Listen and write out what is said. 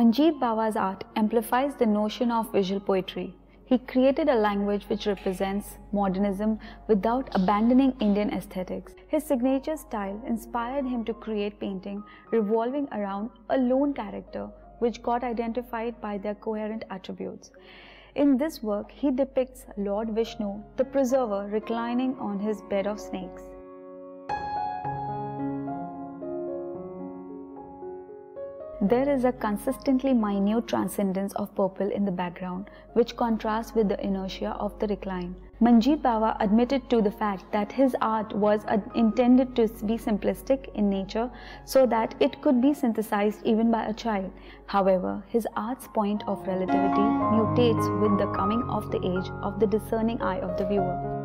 Manjit Bawa's art amplifies the notion of visual poetry. He created a language which represents modernism without abandoning Indian aesthetics. His signature style inspired him to create painting revolving around a lone character which got identified by their coherent attributes. In this work, he depicts Lord Vishnu, the preserver, reclining on his bed of snakes. There is a consistently minute transcendence of purple in the background, which contrasts with the inertia of the recline. Manjit Bawa admitted to the fact that his art was intended to be simplistic in nature so that it could be synthesized even by a child. However, his art's point of relativity mutates with the coming of the age of the discerning eye of the viewer.